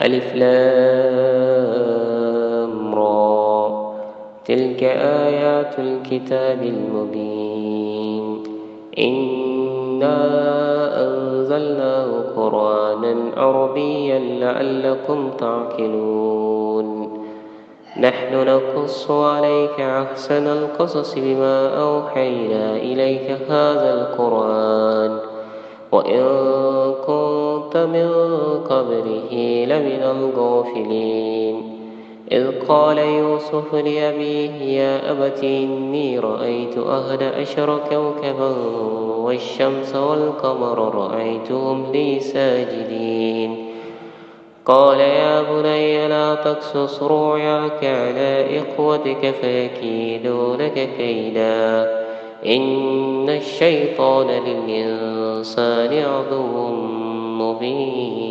ألف لام را. تلك آيات الكتاب المبين. إنا أنزلناه قرآنا عربيا لعلكم تعقلون. نحن نقص عليك أحسن القصص بما أوحينا إليك هذا القرآن. وإن كنت من قبله لمن الغافلين إذ قال يوسف لأبيه يا أبت إني رأيت أهل أشر كوكبا والشمس والقمر رأيتهم لي ساجدين قال يا بني لا تقصص رؤياك على إخوتك فيكيدوا لك كيدا إن الشيطان للإنسان عدو مبين